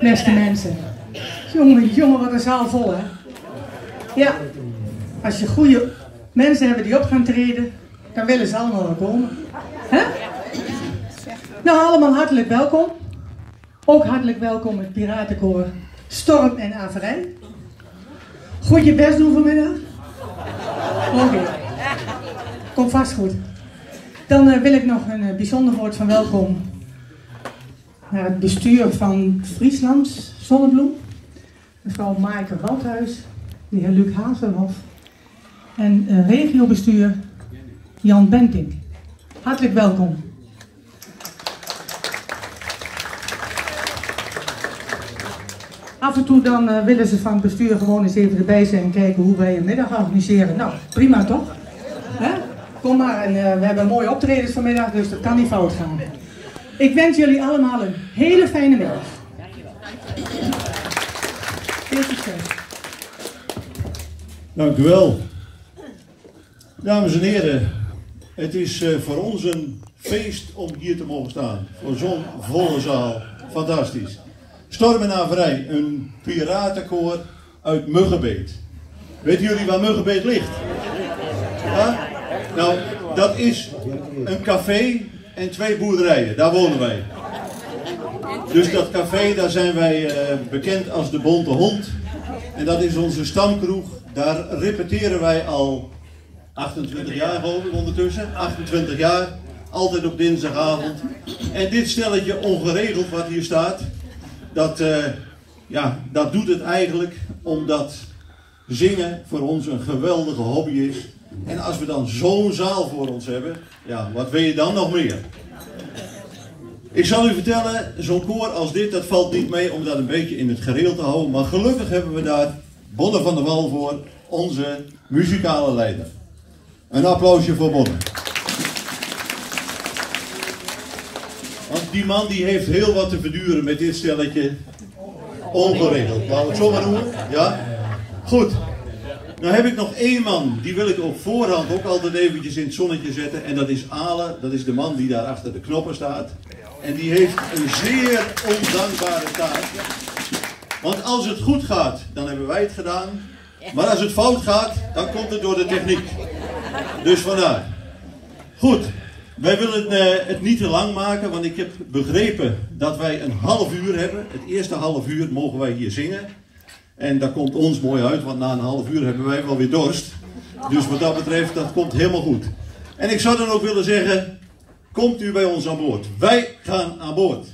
beste mensen. Jongen, jongen, wat een zaal vol, hè? Ja, als je goede mensen hebt die op gaan treden, dan willen ze allemaal wel komen. Hè? Nou, allemaal hartelijk welkom. Ook hartelijk welkom het Piratenkoor Storm en Averij. Goed je best doen vanmiddag? Oké. Komt vast goed. Dan uh, wil ik nog een uh, bijzonder woord van welkom het bestuur van Frieslands Zonnebloem. Mevrouw Maaike Waldhuis, de heer Luc Hazelhoff en uh, regiobestuur Jan Bentink. Hartelijk welkom. Af en toe dan uh, willen ze van het bestuur gewoon eens even erbij zijn en kijken hoe wij een middag organiseren. Nou, prima toch? Hè? Kom maar, en we hebben mooie optredens vanmiddag, dus dat kan niet fout gaan. Ik wens jullie allemaal een hele fijne middag. Succes. Dank u wel. Dames en heren, het is uh, voor ons een feest om hier te mogen staan. Voor zo'n volle zaal. Fantastisch. Storm en Averij, een piratenkoor uit Muggenbeet. Weten jullie waar Muggenbeet ligt? Nou, dat is een café en twee boerderijen. Daar wonen wij. Dus dat café, daar zijn wij uh, bekend als de Bonte Hond. En dat is onze stamkroeg. Daar repeteren wij al 28 jaar geloof ik ondertussen. 28 jaar. Altijd op dinsdagavond. En dit stelletje ongeregeld wat hier staat. Dat, uh, ja, dat doet het eigenlijk omdat zingen voor ons een geweldige hobby is. En als we dan zo'n zaal voor ons hebben, ja, wat wil je dan nog meer? Ik zal u vertellen, zo'n koor als dit, dat valt niet mee om dat een beetje in het gereel te houden. Maar gelukkig hebben we daar Bonne van der Wal voor, onze muzikale leider. Een applausje voor Bonne. Want die man die heeft heel wat te verduren met dit stelletje ongeregeld. Laten we het zo maar noemen. Ja? Goed. Nou heb ik nog één man, die wil ik op voorhand ook altijd eventjes in het zonnetje zetten. En dat is Ale, dat is de man die daar achter de knoppen staat. En die heeft een zeer ondankbare taak. Want als het goed gaat, dan hebben wij het gedaan. Maar als het fout gaat, dan komt het door de techniek. Dus vandaar. Goed, wij willen het niet te lang maken, want ik heb begrepen dat wij een half uur hebben. Het eerste half uur mogen wij hier zingen. En dat komt ons mooi uit, want na een half uur hebben wij wel weer dorst. Dus wat dat betreft, dat komt helemaal goed. En ik zou dan ook willen zeggen, komt u bij ons aan boord. Wij gaan aan boord.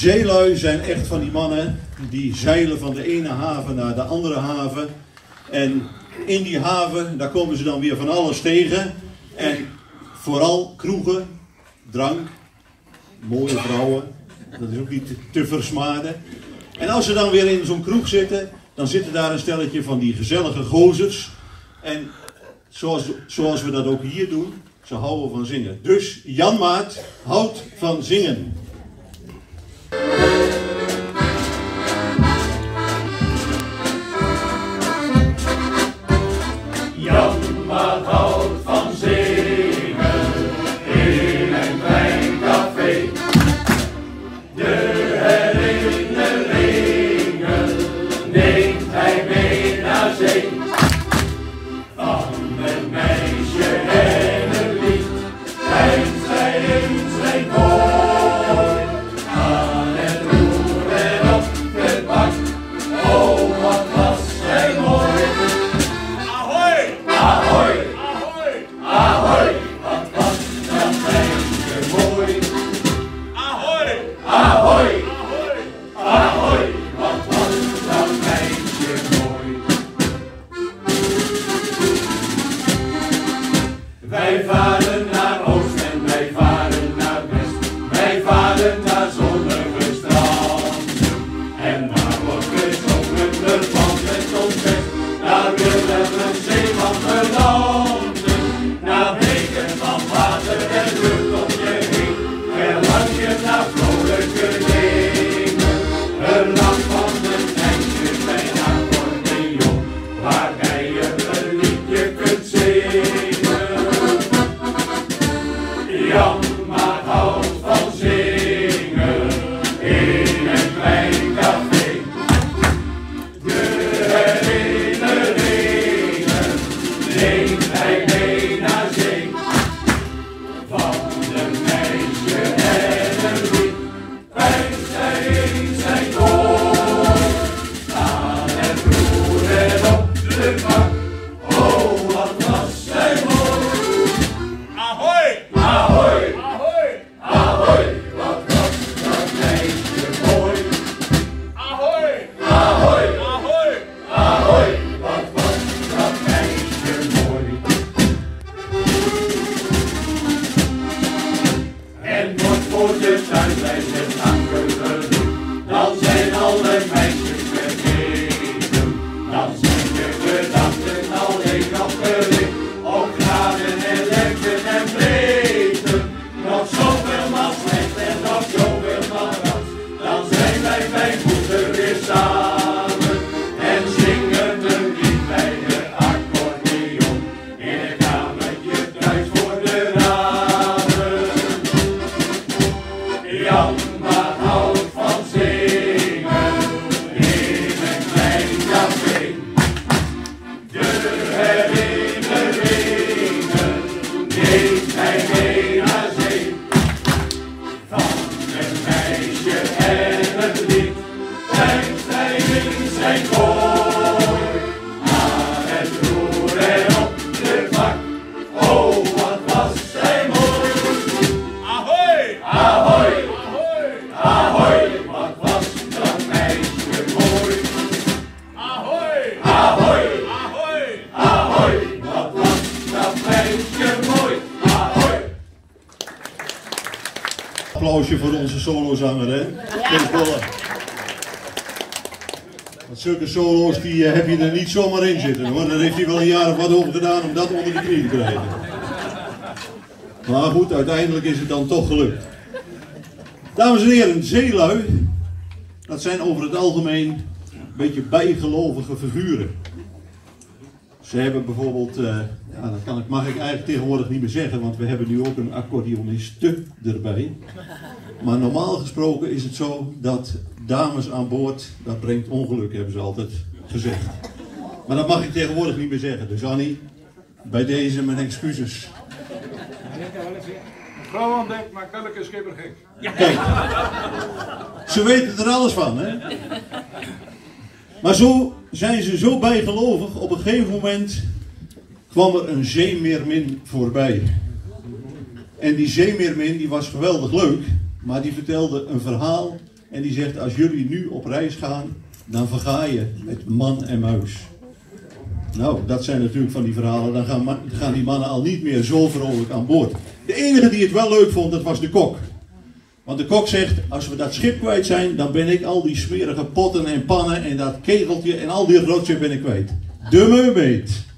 Zeelui zijn echt van die mannen die zeilen van de ene haven naar de andere haven. En in die haven, daar komen ze dan weer van alles tegen. En vooral kroegen, drank, mooie vrouwen. Dat is ook niet te, te versmaden. En als ze dan weer in zo'n kroeg zitten, dan zitten daar een stelletje van die gezellige gozers. En zoals, zoals we dat ook hier doen, ze houden van zingen. Dus Jan Maat houdt van zingen. Jan zomaar in zitten hoor. Daar heeft hij wel een jaar of wat over gedaan om dat onder de knie te krijgen. Maar goed, uiteindelijk is het dan toch gelukt. Dames en heren, zeelui, dat zijn over het algemeen een beetje bijgelovige figuren. Ze hebben bijvoorbeeld, eh, ja, dat kan ik, mag ik eigenlijk tegenwoordig niet meer zeggen, want we hebben nu ook een accordeoniste erbij. Maar normaal gesproken is het zo dat dames aan boord, dat brengt ongeluk, hebben ze altijd gezegd. Maar dat mag ik tegenwoordig niet meer zeggen. Dus Annie, bij deze mijn excuses. Vrouw aan dek maakt elke schipper gek. Kijk, ze weten er alles van, hè? Maar zo zijn ze zo bijgelovig, op een gegeven moment kwam er een zeemeermin voorbij. En die zeemeermin die was geweldig leuk, maar die vertelde een verhaal en die zegt als jullie nu op reis gaan, dan verga je met man en muis. Nou, dat zijn natuurlijk van die verhalen. Dan gaan, gaan die mannen al niet meer zo vrolijk aan boord. De enige die het wel leuk vond, dat was de kok. Want de kok zegt, als we dat schip kwijt zijn, dan ben ik al die smerige potten en pannen en dat keteltje en al die rotje ben ik kwijt. De mermaid.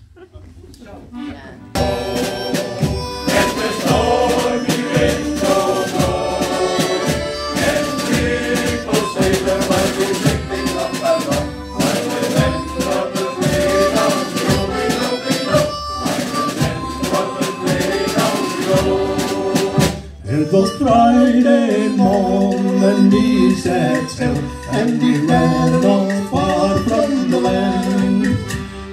Was Friday morning, he sat still, and he ran not far from the land.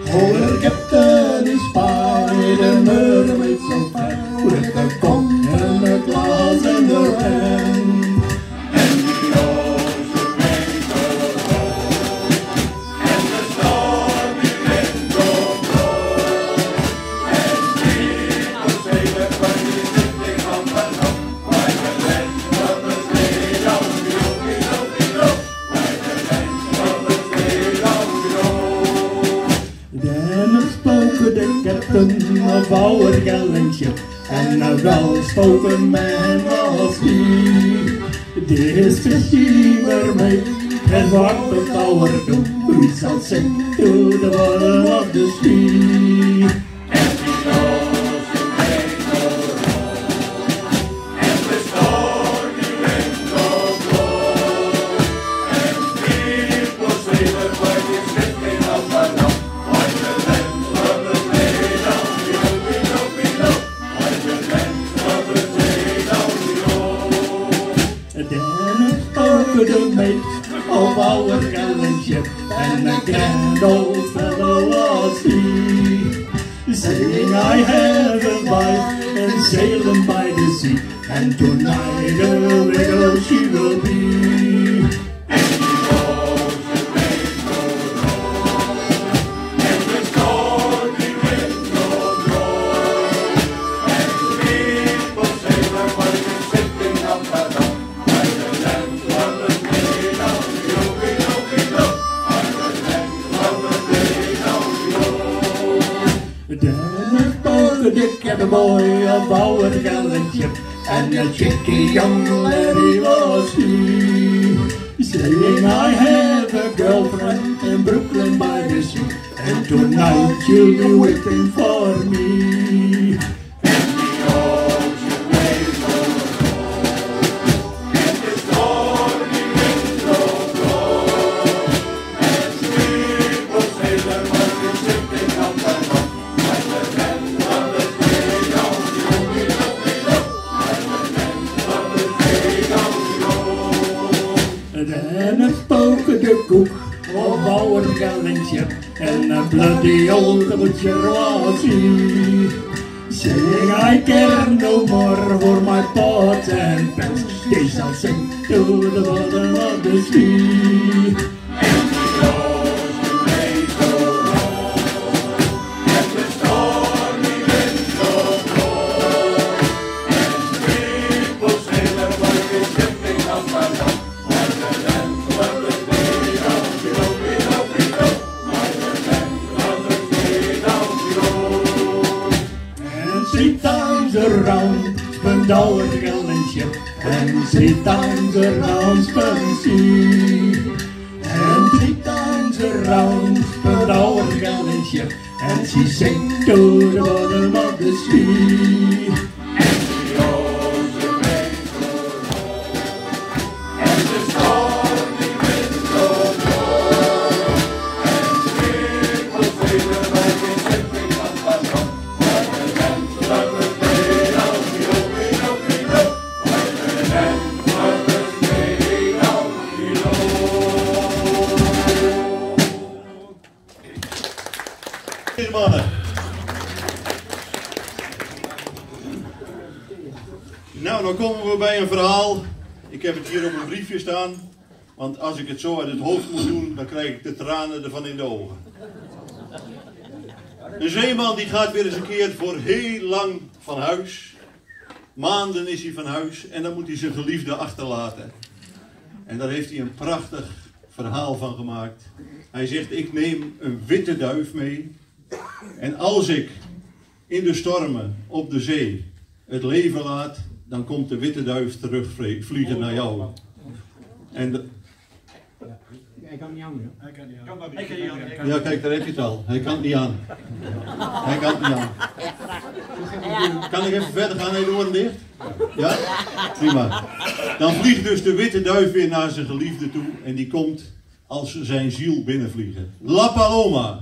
The captain he spied a mermaid so fair, with a cock and a glass in her hand. spoken, a gallant ship, and a well-spoken man was he. This is he mermaid, and what the power to, we shall sing to the bottom of the sea. He, saying, I have a wife and sailing by the sea, and tonight a widow she will be. Nou, dan komen we bij een verhaal. Ik heb het hier op een briefje staan. Want als ik het zo uit het hoofd moet doen, dan krijg ik de tranen ervan in de ogen. Een zeeman die gaat weer eens een keer voor heel lang van huis. Maanden is hij van huis en dan moet hij zijn geliefde achterlaten. En daar heeft hij een prachtig verhaal van gemaakt. Hij zegt, ik neem een witte duif mee En als ik in de stormen op de zee het leven laat, dan komt de witte duif terugvliegen naar jou. En de- Hij kan niet aan, Hij kan niet aan. ja, kijk, daar heb je het al. Hij kan het niet aan. Hij kan het niet aan. Kan ik even verder gaan? Nee, de oren dicht? Ja? Prima. Dan vliegt dus de witte duif weer naar zijn geliefde toe. En die komt als zijn ziel binnenvliegen. La Paloma.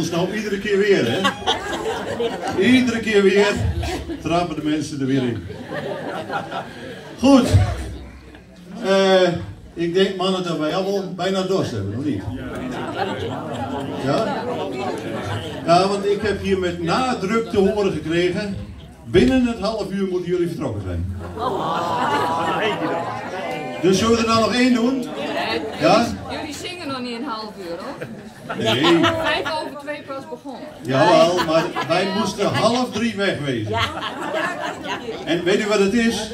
ons nou iedere keer weer, hè? Iedere keer weer trappen de mensen er weer in. Goed. Eh, ik denk, mannen, dat wij allemaal bijna dorst hebben, nog niet? Ja? Ja, want ik heb hier met nadruk te horen gekregen. Binnen het half uur moeten jullie vertrokken zijn. Dus zullen we er dan nog één doen? Ja? Jullie zingen nog niet een half uur hoor. Nee. Vijf over twee pas begonnen. Jawel, maar wij moesten half drie wegwezen. En weet u wat het is?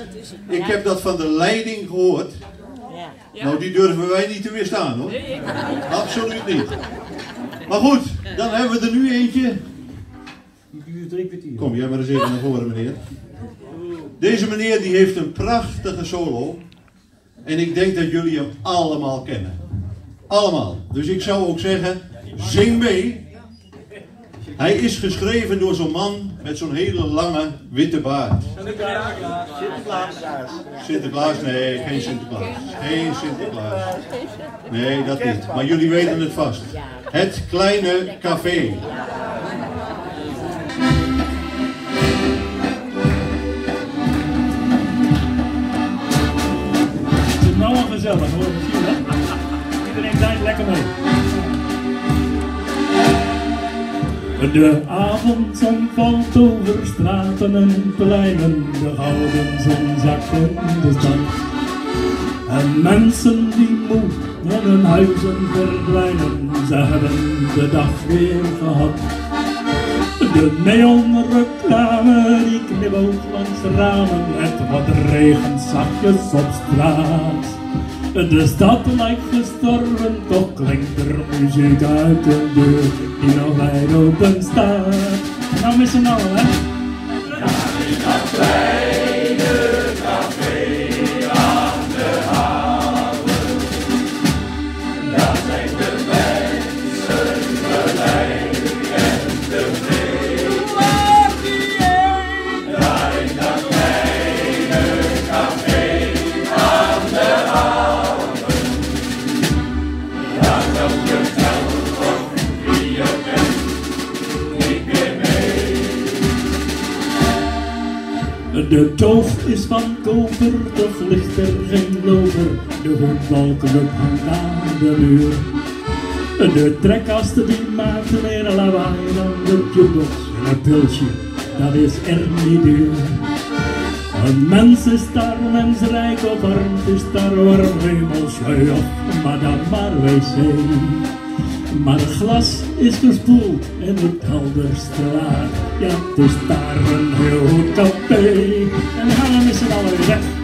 Ik heb dat van de leiding gehoord. Nou, die durven wij niet te weerstaan hoor. Absoluut niet. Maar goed, dan hebben we er nu eentje. Kom, jij maar eens even naar voren, meneer. Deze meneer die heeft een prachtige solo. En ik denk dat jullie hem allemaal kennen. Allemaal. Dus ik zou ook zeggen, zing mee. Hij is geschreven door zo'n man met zo'n hele lange witte baard. Sinterklaas, nee, geen Sinterklaas. Geen Sinterklaas. Nee, dat niet. Maar jullie weten het vast. Het kleine café. Het is nou al gezellig hoor, je dat? Iedereen duimt lekker mee. De avondzon valt over straten en pleinen, de gouden zon zakt in de stad. En mensen die moe in hun huizen verdwijnen, ze hebben de dag weer gehad. De neonreclame die knibbelt langs ramen, het wat regent zachtjes op straat. De stad lijkt gestorven, toch klinkt er muziek uit de deur die nog wijd open staat. Nou z'n allen, hè? De toog is van koper, toch ligt er geen loper. De voetbalclub hangt aan de muur. De trekkasten die maakten meer lawaai dan de. En een pilsje, dat is er niet duur. Een mens is daar mensrijk of arm, is daar warm hemelsveu of madame maar wc. Maar het glas is gespoeld en het helderste waar. Ja, het is daar een heel café. En we gaan er met z'n allen weg.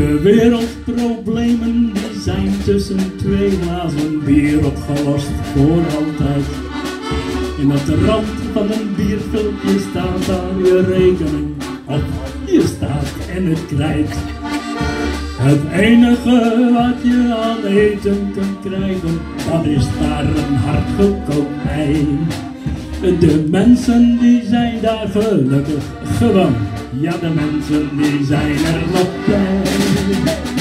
De wereldproblemen die zijn tussen twee glazen bier opgelost voor altijd. Op de rand van een bierviltje staat daar je rekening op. Je staat en het krijgt. Het enige wat je aan eten kunt krijgen, dat is daar een hard gekookt ei. De mensen die zijn daar gelukkig gewoon. Ja, de mensen die zijn er nog blij.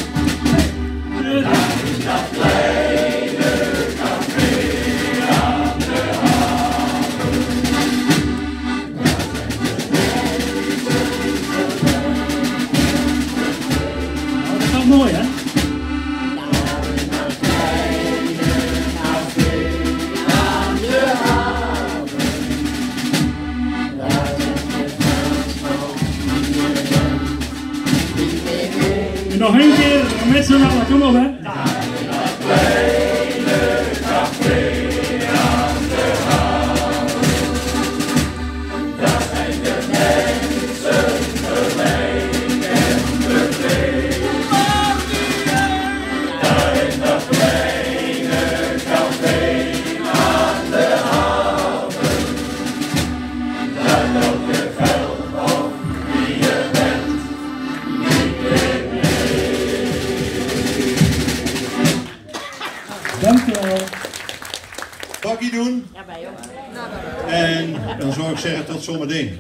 Zometeen.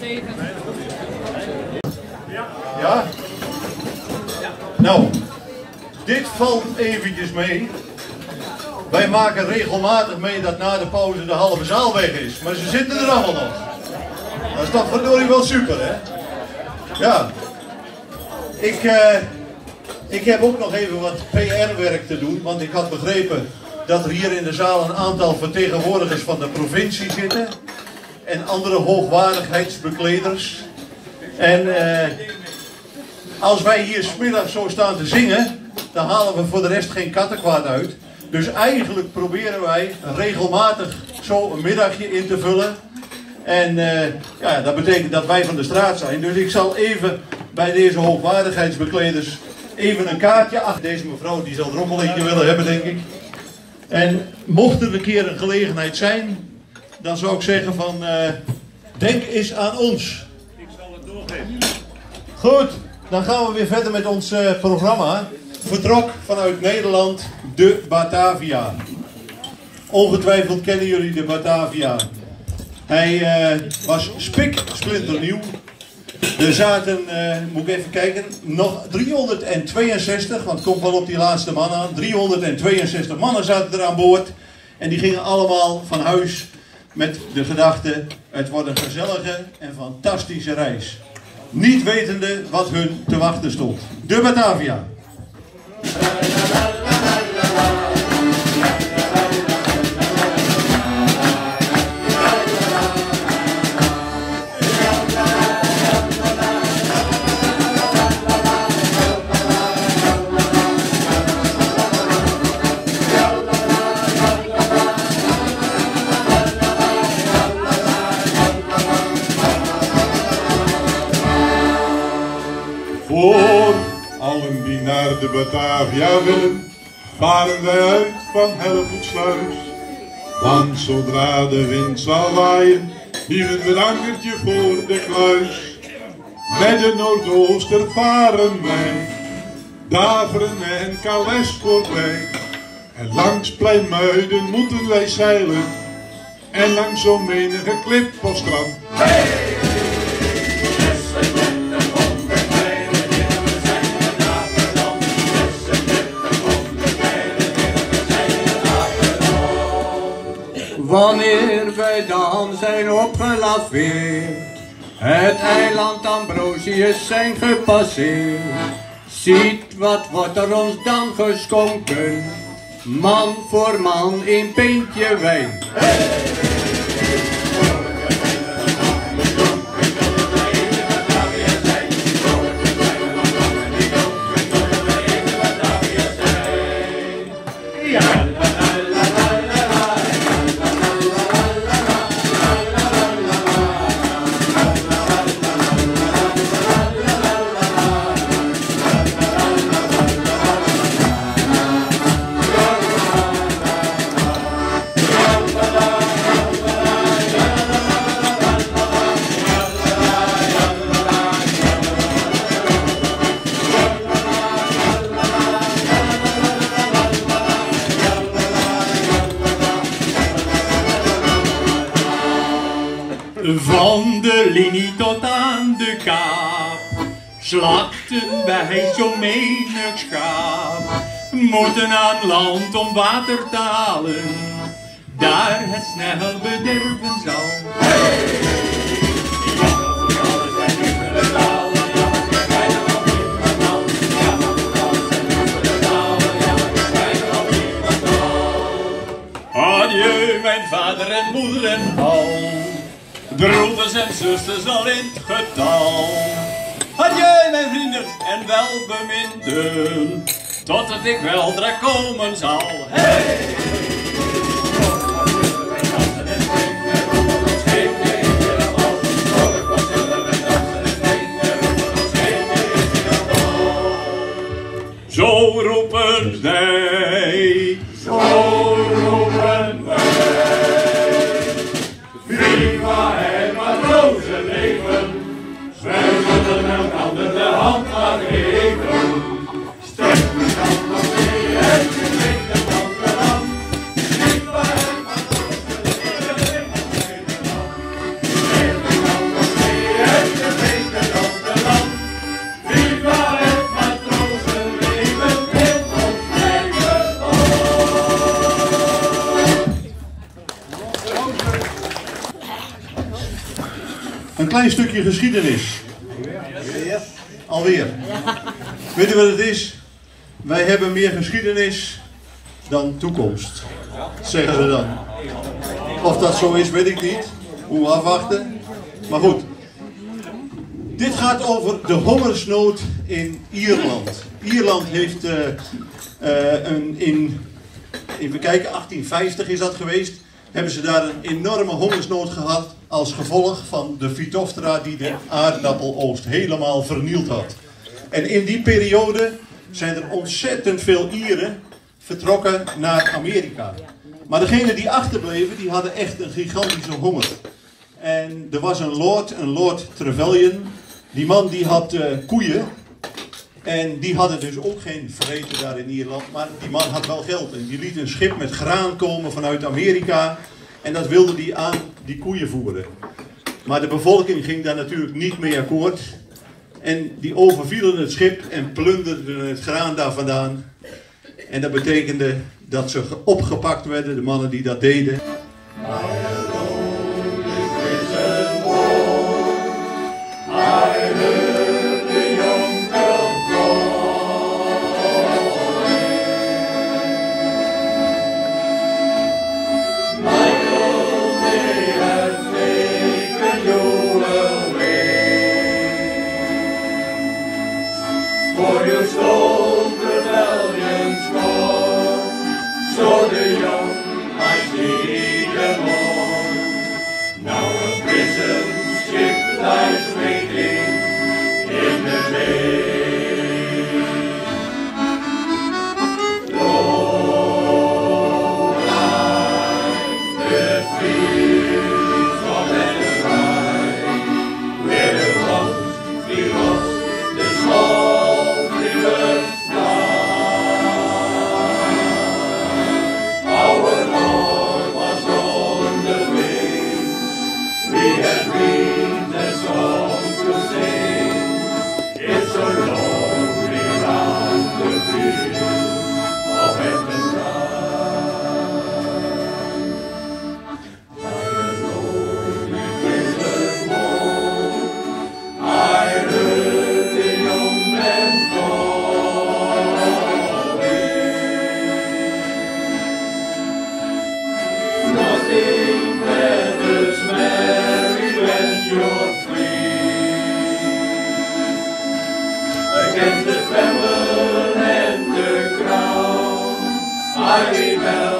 Zeven. Ja? Nou, dit valt eventjes mee. Wij maken regelmatig mee dat na de pauze de halve zaal weg is. Maar ze zitten er allemaal nog. Dat is toch verdorie wel super, hè? Ja. Ik, eh, ik heb ook nog even wat PR-werk te doen. Want ik had begrepen dat er hier in de zaal een aantal vertegenwoordigers van de provincie zitten. En andere hoogwaardigheidsbekleders. En eh, als wij hier smiddag zo staan te zingen, dan halen we voor de rest geen kattenkwaad uit. Dus eigenlijk proberen wij regelmatig zo een middagje in te vullen. En eh, ja, dat betekent dat wij van de straat zijn. Dus ik zal even bij deze hoogwaardigheidsbekleders even een kaartje achter. Deze mevrouw die zal er ook wel eentje willen hebben, denk ik. En mocht er een keer een gelegenheid zijn, dan zou ik zeggen van eh, denk eens aan ons. Ik zal het doorgeven. Goed, dan gaan we weer verder met ons eh, programma. Vertrok vanuit Nederland de Batavia. Ongetwijfeld kennen jullie de Batavia. Hij eh, was spik splinternieuw. Er zaten, eh, moet ik even kijken, nog 362, want het komt wel op die laatste man aan. 362 mannen zaten er aan boord. En die gingen allemaal van huis met de gedachte, het wordt een gezellige en fantastische reis. Niet wetende wat hun te wachten stond. De Batavia. Batavia willen, varen wij uit van Hellevoetsluis. Want zodra de wind zal waaien, hieven we een ankertje voor de kluis. Met de Noordooster varen wij, Daveren en Calais voorbij. En langs Pleinmuiden moeten wij zeilen, en langs zo menige klip of strand. Wanneer wij dan zijn opgelaveerd, het eiland Ambrosius zijn gepasseerd. Ziet wat wordt er ons dan geschonken, man voor man in pintje wijn. Wij zo menig schaap. Moeten aan land om water te halen Daar het snel bederven zal. Adieu mijn vader en moeder en al. Broeders en zusters al in het getal. Adieu mijn vrienden en welbeminden, totdat ik weldra komen zal. Hey! Zo roepen zij, geschiedenis. Alweer. Weet u wat het is? Wij hebben meer geschiedenis dan toekomst. Zeggen ze dan. Of dat zo is, weet ik niet. Hoe afwachten. Maar goed. Dit gaat over de hongersnood in Ierland. Ierland heeft eh, eh, een, in, even kijken, 1850 is dat geweest. Hebben ze daar een enorme hongersnood gehad als gevolg van de Phytophthora die de aardappeloogst helemaal vernield had. En in die periode zijn er ontzettend veel Ieren vertrokken naar Amerika. Maar degenen die achterbleven, die hadden echt een gigantische honger. En er was een lord, een lord Trevelyan. Die man die had eh, koeien. En die hadden dus ook geen vreten daar in Ierland. Maar die man had wel geld. En die liet een schip met graan komen vanuit Amerika. En dat wilde die aan die koeien voeren. Maar de bevolking ging daar natuurlijk niet mee akkoord. En die overvielen het schip en plunderden het graan daar vandaan. En dat betekende dat ze ge- opgepakt werden, de mannen die dat deden. I remember.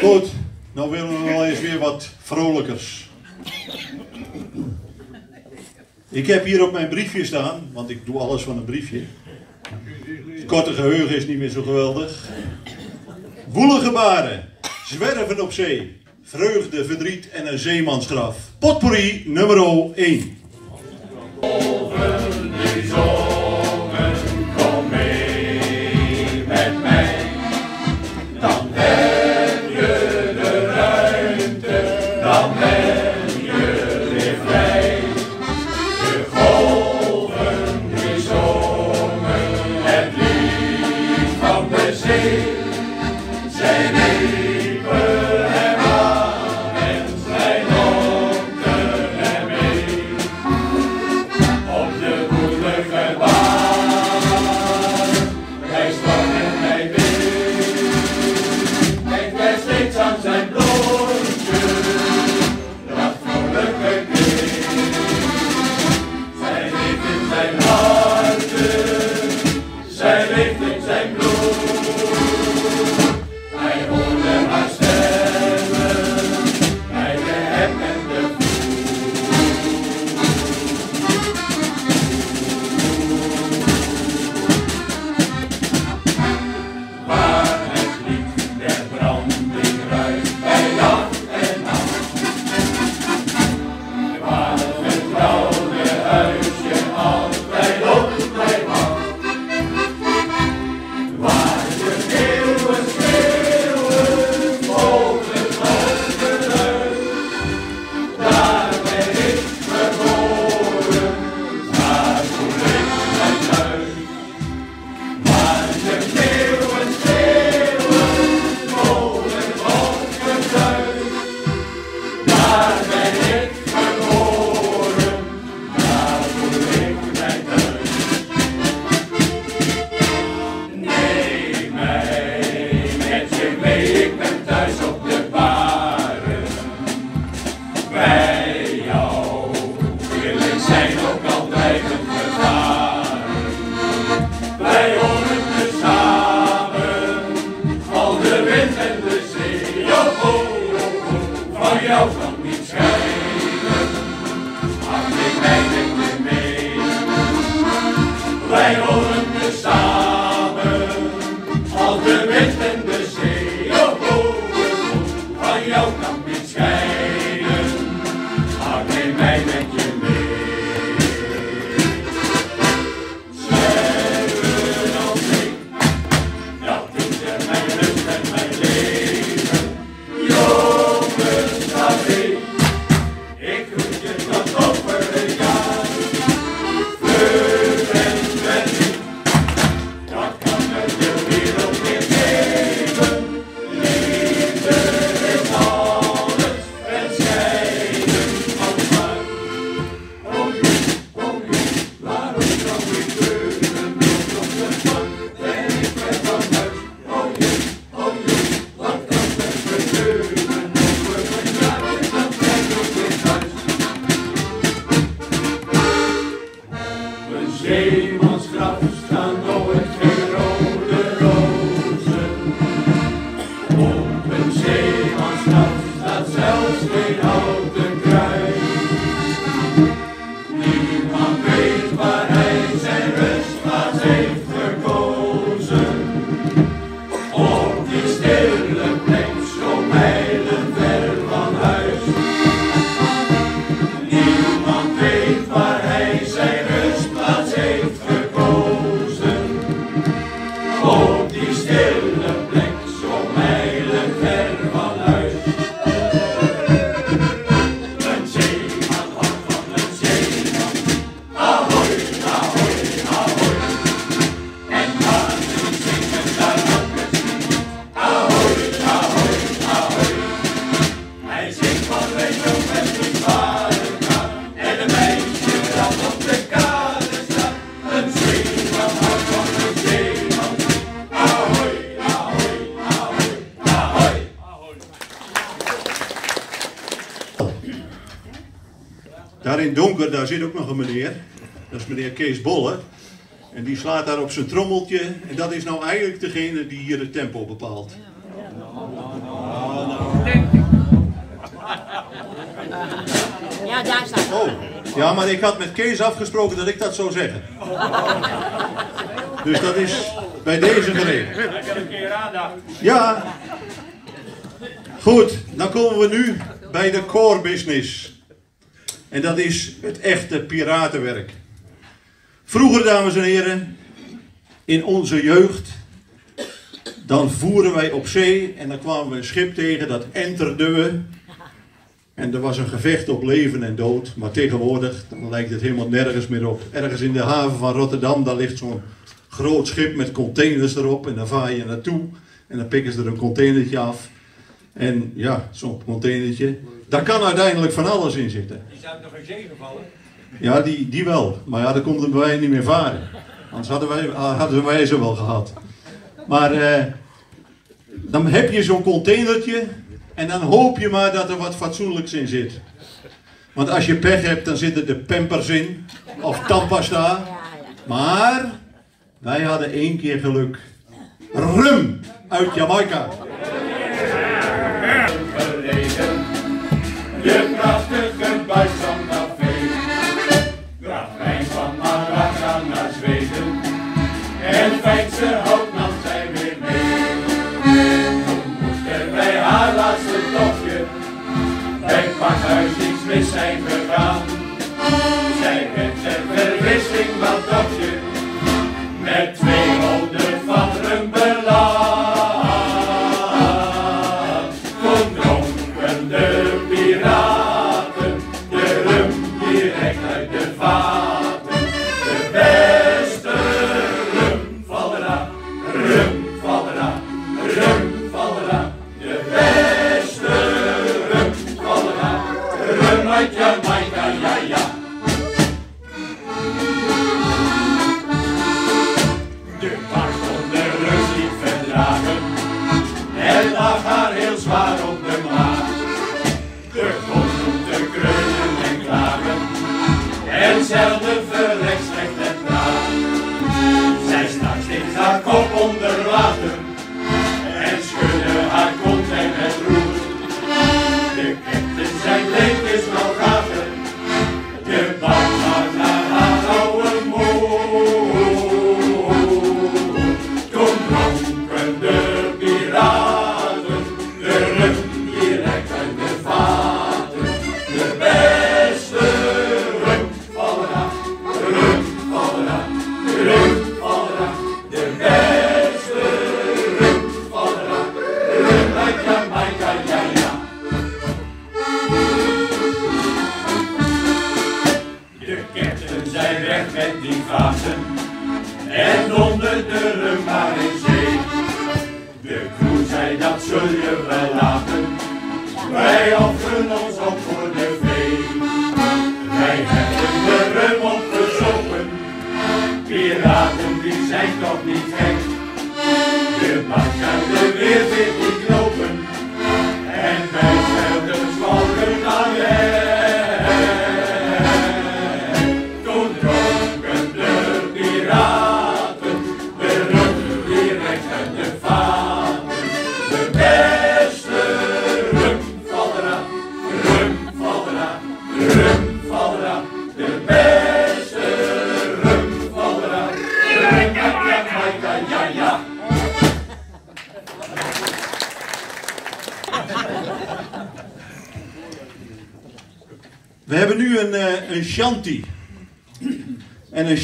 Goed, nou willen we wel eens weer wat vrolijkers. Ik heb hier op mijn briefje staan, want ik doe alles van een briefje. Het korte geheugen is niet meer zo geweldig. Woelige baren, zwerven op zee, vreugde, verdriet en een zeemansgraf. Potpourri nummer 1. Daar in donker, daar zit ook nog een meneer. Dat is meneer Kees Bolle. En die slaat daar op zijn trommeltje. En dat is nou eigenlijk degene die hier het tempo bepaalt. Ja, daar staat Oh, ja, maar ik had met Kees afgesproken dat ik dat zou zeggen. Dus dat is bij deze geregeld. Ja. Goed, dan komen we nu bij de core business. En dat is het echte piratenwerk. Vroeger, dames en heren, in onze jeugd, dan voeren wij op zee en dan kwamen we een schip tegen dat enterde we. En er was een gevecht op leven en dood. Maar tegenwoordig dan lijkt het helemaal nergens meer op. Ergens in de haven van Rotterdam, daar ligt zo'n groot schip met containers erop. En dan vaar je naartoe en dan pikken ze er een containertje af. En ja, zo'n containertje, daar kan uiteindelijk van alles in zitten. Die zou nog in zee gevallen. Ja, die, die wel. Maar ja, dan komt het bij wij niet meer varen. Anders hadden wij, hadden wij ze wel gehad. Maar eh, dan heb je zo'n containertje en dan hoop je maar dat er wat fatsoenlijks in zit. Want als je pech hebt, dan zitten er pampers in of tandpasta. Maar wij hadden één keer geluk. Rum uit Jamaica. En Fijnse hout nam zij weer mee. Toen moesten wij haar laatste tochtje bij het pakhuis iets mis zijn gegaan. Zij werd ter verwisseling wat dopje met 200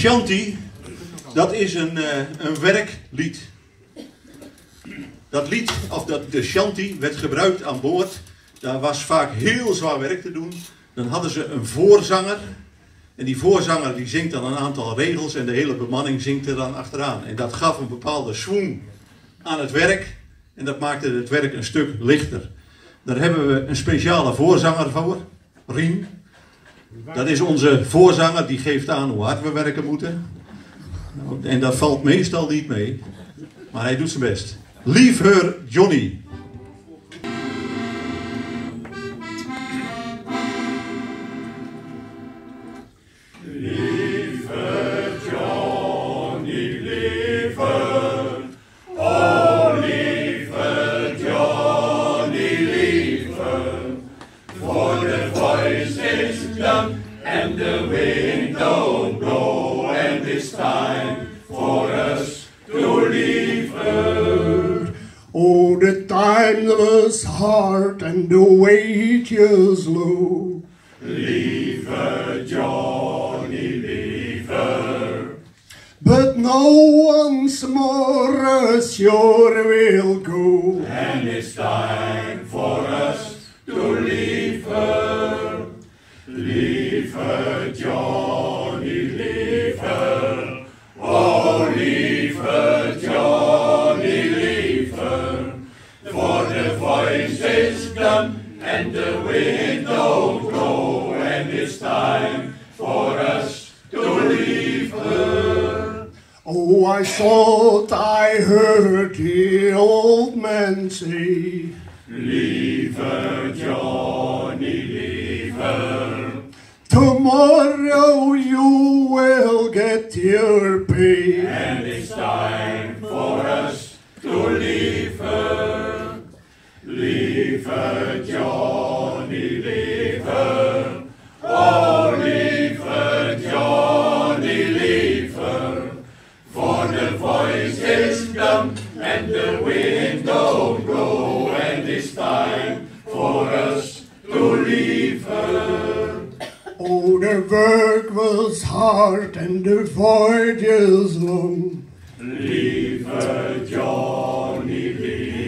Shanty, dat is een, eh, een werklied. Dat lied, of dat, de shanty, werd gebruikt aan boord. Daar was vaak heel zwaar werk te doen. Dan hadden ze een voorzanger. En die voorzanger die zingt dan een aantal regels en de hele bemanning zingt er dan achteraan. En dat gaf een bepaalde swoon aan het werk. En dat maakte het werk een stuk lichter. Daar hebben we een speciale voorzanger voor, Rien. Dat is onze voorzanger, die geeft aan hoe hard we werken moeten. Nou, En dat valt meestal niet mee. Maar hij doet zijn best. Lieve Johnny, hard and the wages low. Lieve Johnny, lieve. But no once more as sure will go. And it's time I thought I heard the old man say, Leave her, Johnny, leave her. Tomorrow you will get your pay. And it's time for us to leave her. Leave her, Johnny, work was hard and the voyages long. Leave her, Johnny,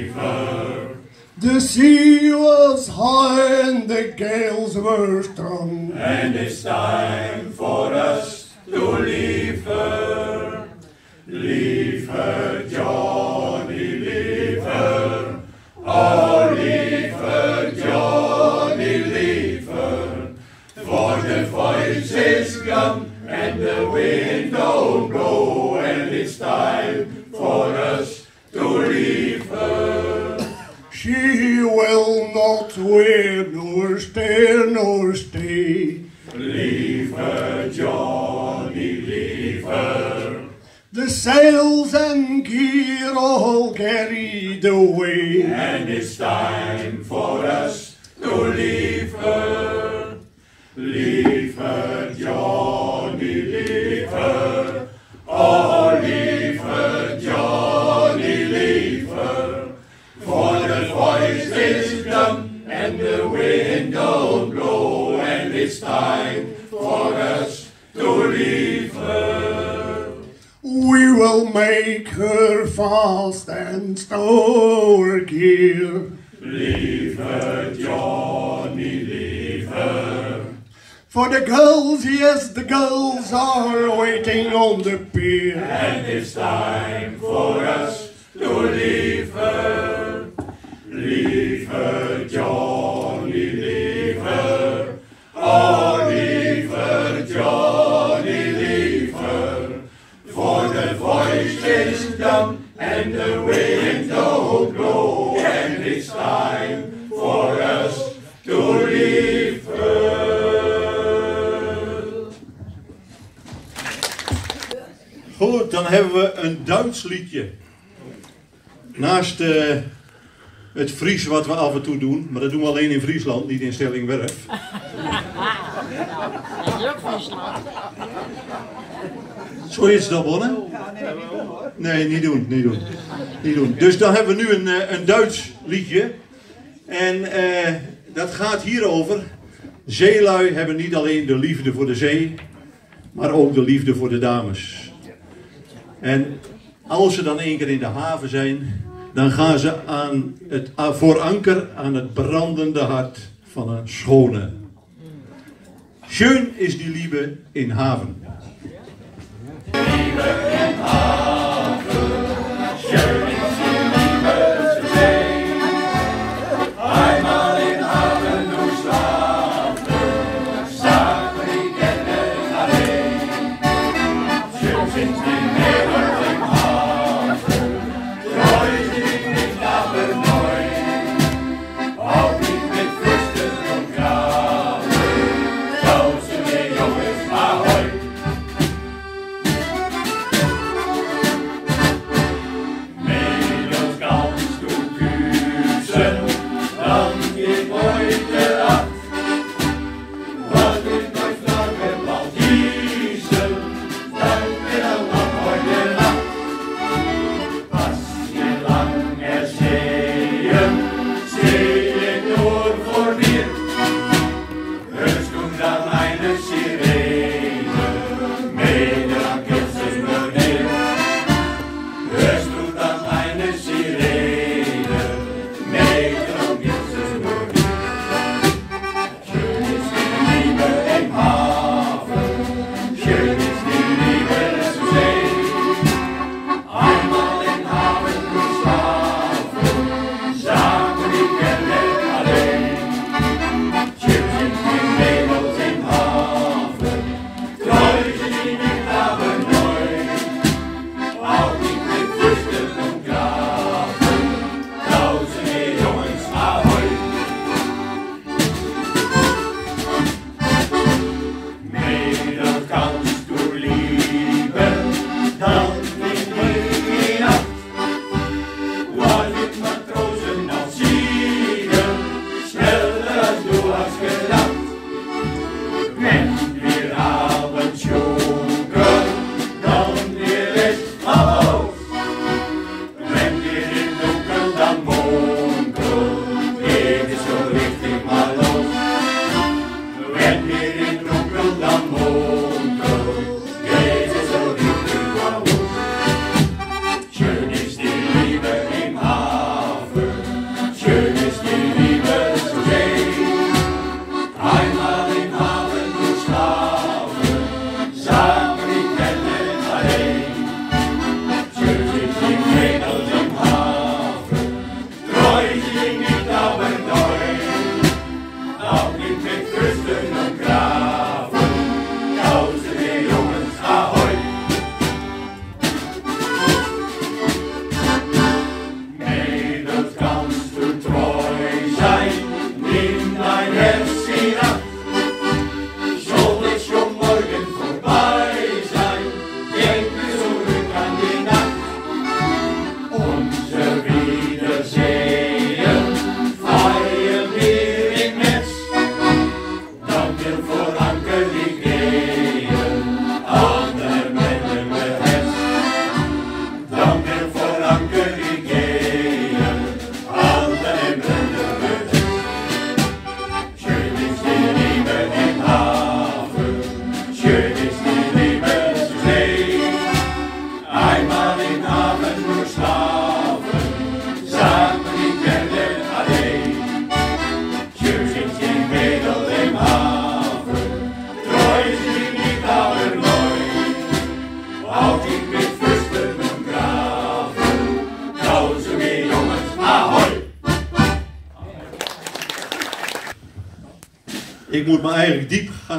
her. The sea was high and the gales were strong. And it's time for us to leave her. Leave her, girls, yes, the girls are waiting on the Fries wat we af en toe doen, maar dat doen we alleen in Friesland, niet in Stellingwerf. Dat is ook Friesland. Zo is al, Bonne? Nee, niet doen, niet doen. Niet doen. Dus dan hebben we nu een, eh, een Duits liedje. En eh, dat gaat hierover. Zeelui hebben niet alleen de liefde voor de zee, maar ook de liefde voor de dames. En als ze dan één keer in de haven zijn, dan gaan ze aan het, a- voor anker aan het brandende hart van een schone. Schön is die liebe in haven. Einmal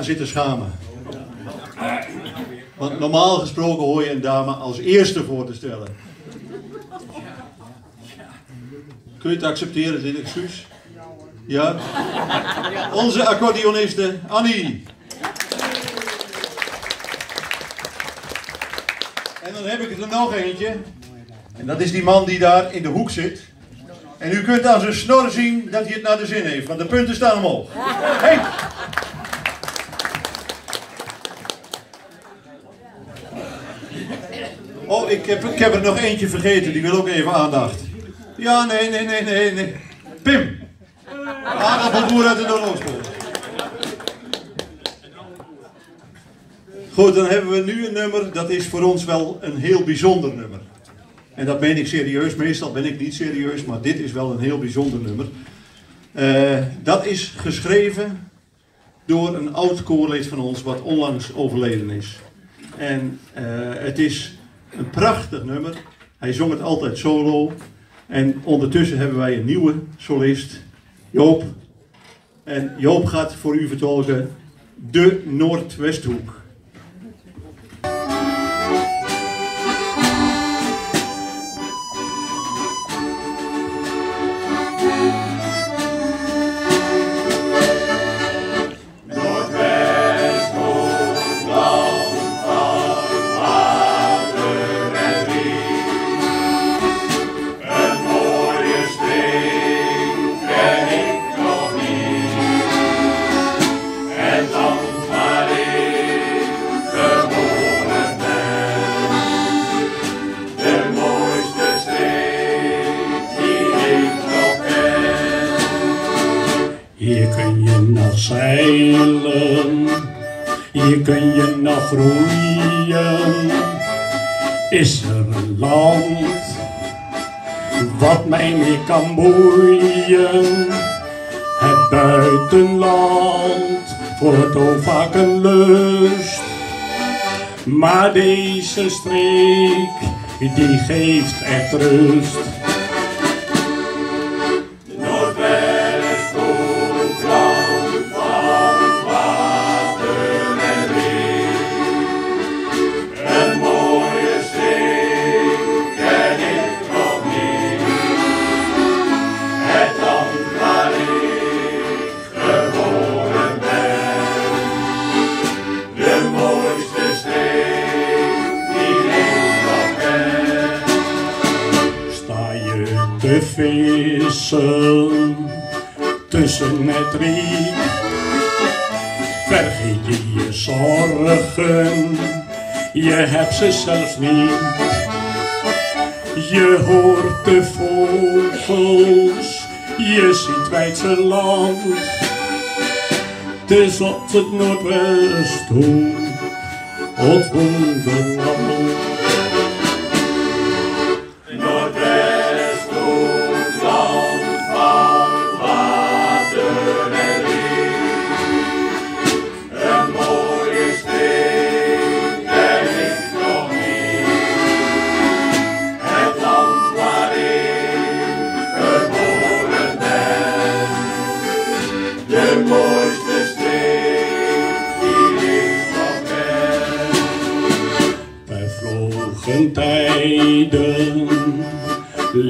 zitten schamen. Want normaal gesproken hoor je een dame als eerste voor te stellen. Kun je het accepteren, dit excuus? Ja? Onze accordeoniste Annie. En dan heb ik er nog eentje. En dat is die man die daar in de hoek zit. En u kunt aan zijn snor zien dat hij het naar de zin heeft, want de punten staan omhoog. Henk! Oh, ik heb, ik heb er nog eentje vergeten, die wil ook even aandacht. Ja, nee, nee, nee, nee, nee. Pim! Aardappelboer uit de Noordoostpool. Goed, dan hebben we nu een nummer, dat is voor ons wel een heel bijzonder nummer. En dat meen ik serieus, meestal ben ik niet serieus, maar dit is wel een heel bijzonder nummer. Eh, dat is geschreven door een oud koorlid van ons, wat onlangs overleden is. En eh, het is een prachtig nummer. Hij zong het altijd solo. En ondertussen hebben wij een nieuwe solist, Joop. En Joop gaat voor u vertolken De Noordwesthoek. Friese streek, die geeft echt rust. hebt ze zelfs niet. Je hoort de vogels, je ziet wijdse land. Het is op het noordwest hoe, op Wonderland.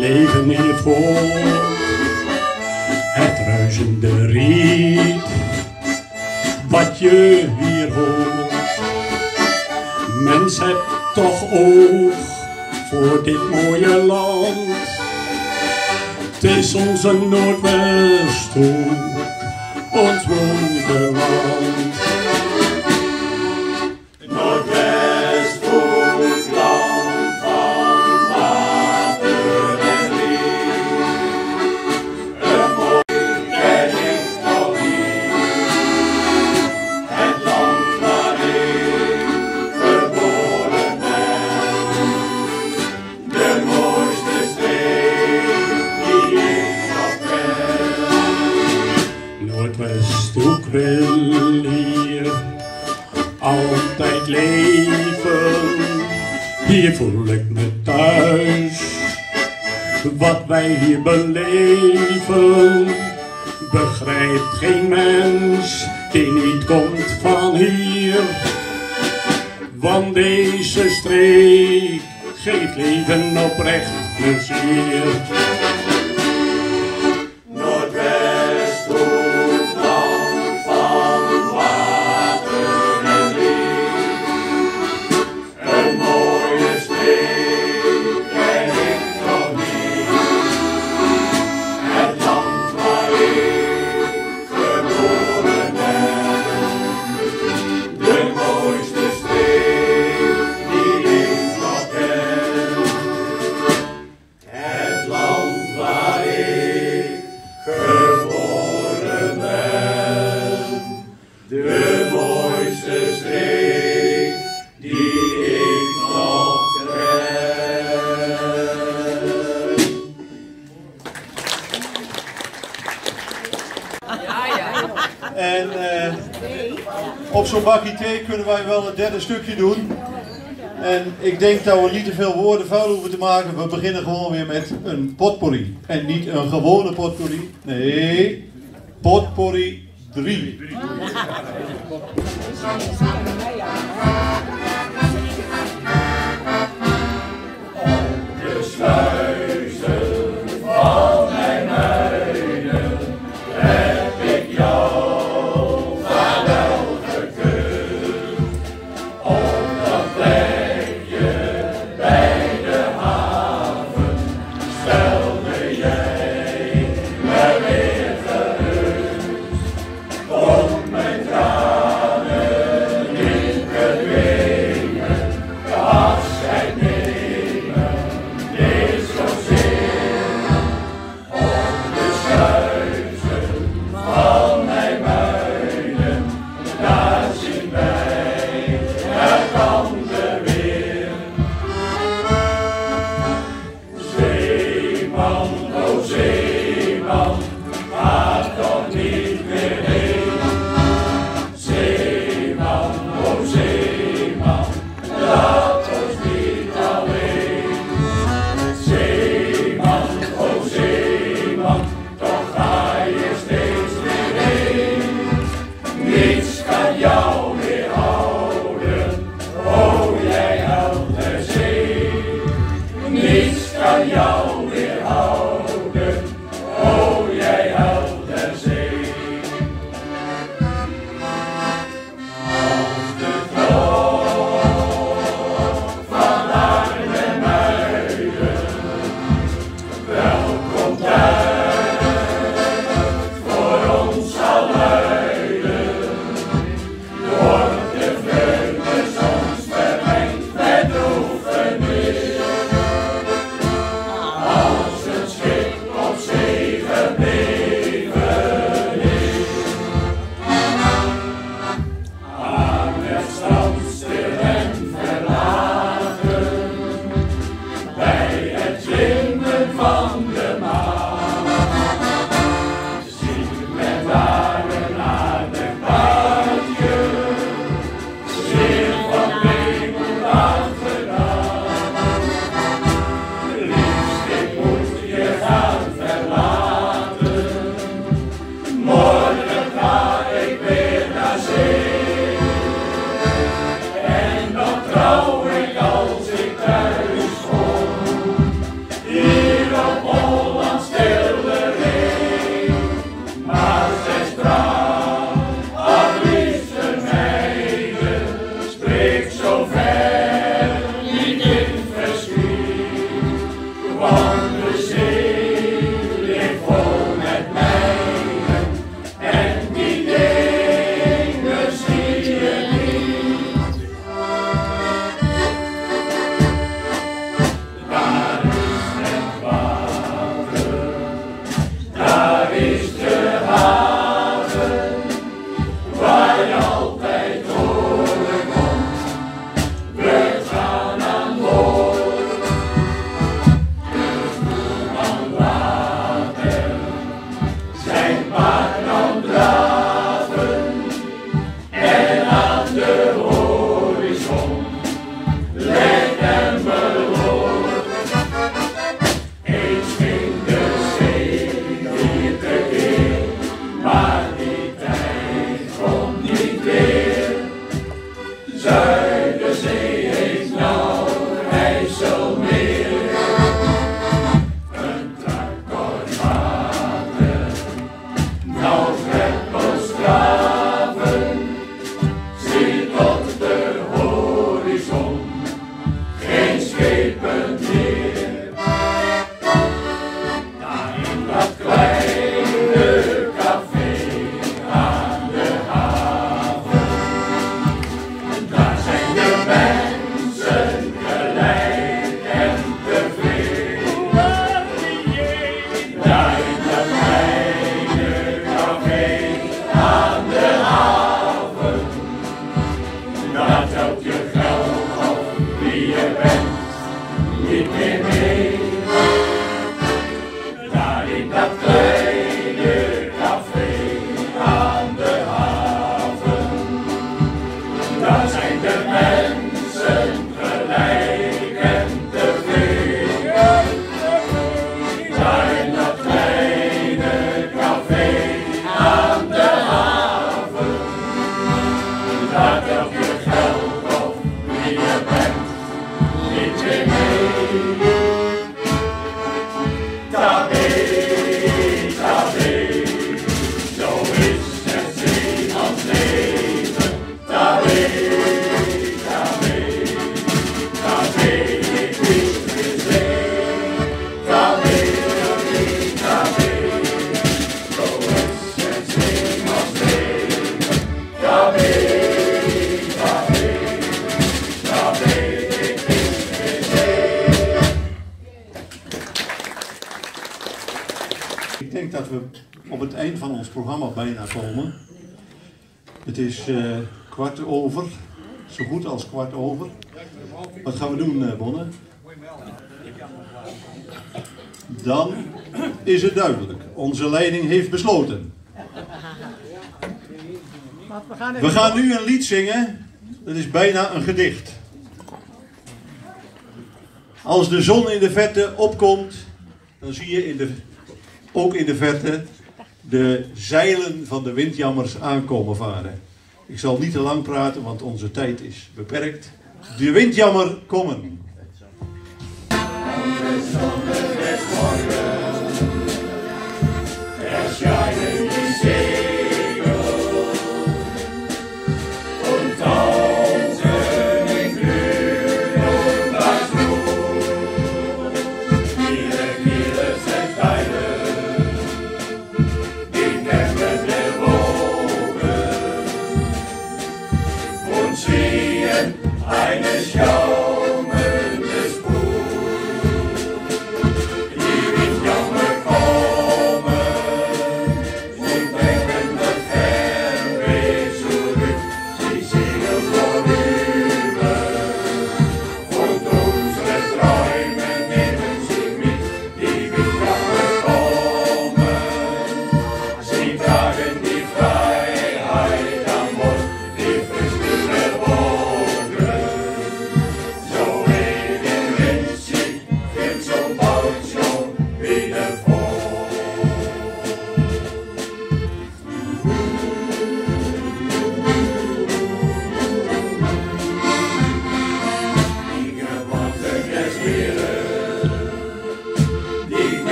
leven hier het het ruisende riet, wat je hier hoort. Mens hebt toch oog voor dit mooie land, het is onze Noordwesthoek een bakje thee kunnen wij wel het derde stukje doen. En ik denk dat we niet te veel woorden vuil hoeven te maken. We beginnen gewoon weer met een potpourri. En niet een gewone potpourri. Nee, potpourri Ik zo goed als kwart over. Wat gaan we doen, eh Bonne? Dan is het duidelijk. Onze leiding heeft besloten. We gaan nu een lied zingen. Dat is bijna een gedicht. Als de zon in de verte opkomt, dan zie je in de, ook in de verte de zeilen van de windjammers aankomen varen. Ik zal niet te lang praten, want onze tijd is beperkt. De windjammer komen.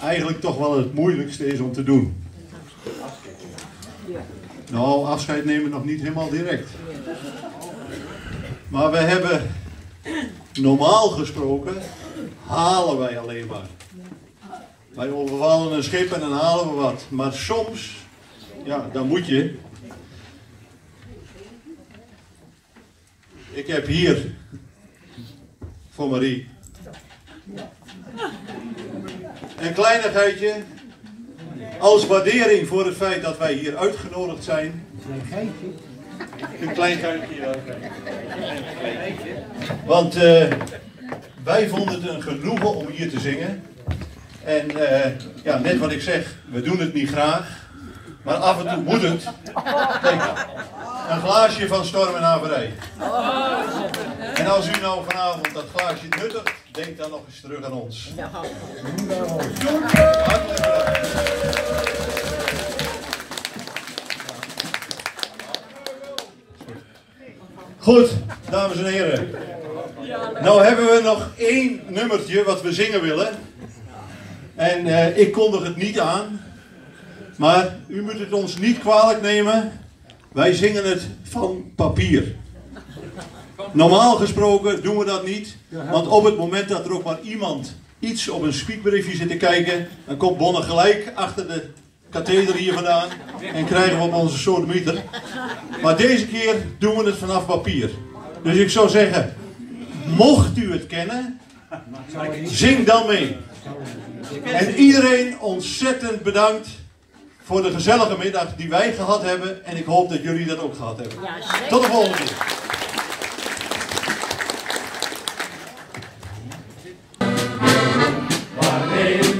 Eigenlijk toch wel het moeilijkste is om te doen. Nou, afscheid nemen nog niet helemaal direct. Maar we hebben normaal gesproken halen wij alleen maar. Wij overvallen een schip en dan halen we wat. Maar soms, ja, dan moet je. Ik heb hier voor Marie een kleinigheidje als waardering voor het feit dat wij hier uitgenodigd zijn. Een klein geintje, ja. Want eh, wij vonden het een genoegen om hier te zingen. En eh, ja, net wat ik zeg, we doen het niet graag. Maar af en toe moet het. Kijk, een glaasje van storm en haverij. En als u nou vanavond dat glaasje nuttigt, denk dan nog eens terug aan ons. Hartelijk. Goed, dames en heren. Nou hebben we nog één nummertje wat we zingen willen. En eh, ik kondig het niet aan. Maar u moet het ons niet kwalijk nemen. Wij zingen het van papier. Normaal gesproken doen we dat niet. Want op het moment dat er ook maar iemand iets op een speakbriefje zit te kijken, dan komt Bonne gelijk achter de katheder hier vandaan en krijgen we op onze soort meter. Maar deze keer doen we het vanaf papier. Dus ik zou zeggen, mocht u het kennen, zing dan mee. En iedereen ontzettend bedankt voor de gezellige middag die wij gehad hebben. En ik hoop dat jullie dat ook gehad hebben. Tot de volgende keer.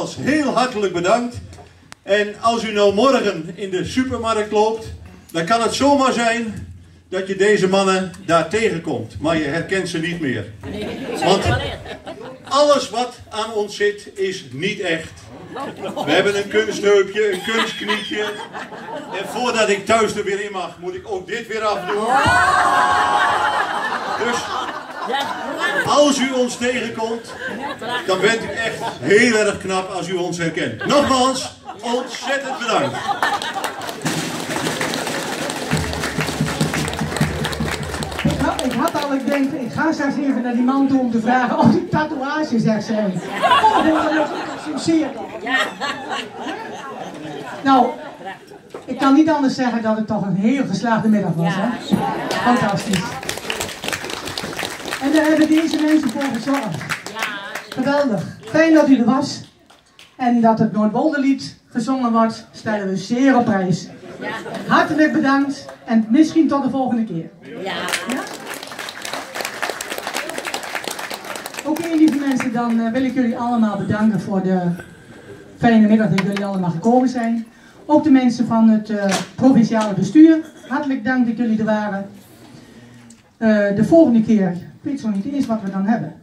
nogmaals heel hartelijk bedankt. En als u nou morgen in de supermarkt loopt, dan kan het zomaar zijn dat je deze mannen daar tegenkomt. Maar je herkent ze niet meer. Want alles wat aan ons zit is niet echt. We hebben een kunstheupje, een kunstknietje. En voordat ik thuis er weer in mag, moet ik ook dit weer afdoen. Dus als u ons tegenkomt, dan bent u echt heel erg knap als u ons herkent. Nogmaals, ontzettend bedankt. Ik had, ik had al, ik denk, ik ga straks even naar die man toe om te vragen of die tatoeages echt zijn. Oh, je toch. Nou, ik kan niet anders zeggen dat het toch een heel geslaagde middag was, hè? Fantastisch. En daar hebben deze mensen voor gezorgd. Geweldig. Fijn dat u er was. En dat het Noordwolderlied gezongen wordt, stellen we zeer op prijs. Hartelijk bedankt en misschien tot de volgende keer. Ja. Oké, lieve mensen, dan eh, wil ik jullie allemaal bedanken voor de fijne middag dat jullie allemaal gekomen zijn. Ook de mensen van het eh, provinciale bestuur, hartelijk dank dat jullie er waren. Eh, de volgende keer, weet zo niet eens wat we dan hebben.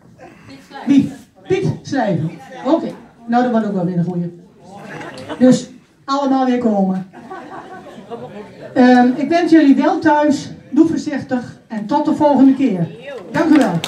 Wie? Piet Slijven. Oké, nou dat wordt ook wel weer een goeie. Dus allemaal weer komen. Ehm, ik wens jullie wel thuis, doe voorzichtig en tot de volgende keer. Dank u wel.